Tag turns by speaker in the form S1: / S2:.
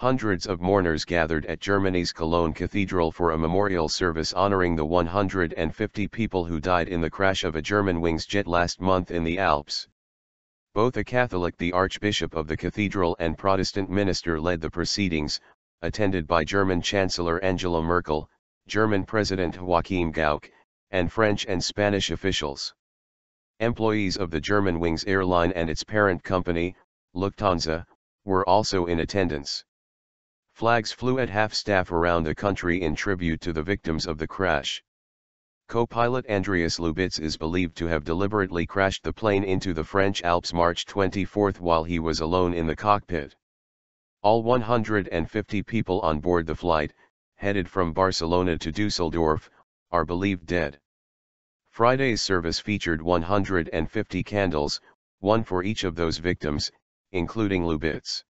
S1: Hundreds of mourners gathered at Germany's Cologne Cathedral for a memorial service honoring the 150 people who died in the crash of a Germanwings jet last month in the Alps. Both a Catholic the Archbishop of the Cathedral and Protestant minister led the proceedings, attended by German Chancellor Angela Merkel, German President Joachim Gauck, and French and Spanish officials. Employees of the Germanwings airline and its parent company, Lufthansa, were also in attendance. Flags flew at half-staff around the country in tribute to the victims of the crash. Co-pilot Andreas Lubitz is believed to have deliberately crashed the plane into the French Alps March 24 while he was alone in the cockpit. All 150 people on board the flight, headed from Barcelona to Dusseldorf, are believed dead. Friday's service featured 150 candles, one for each of those victims, including Lubitz.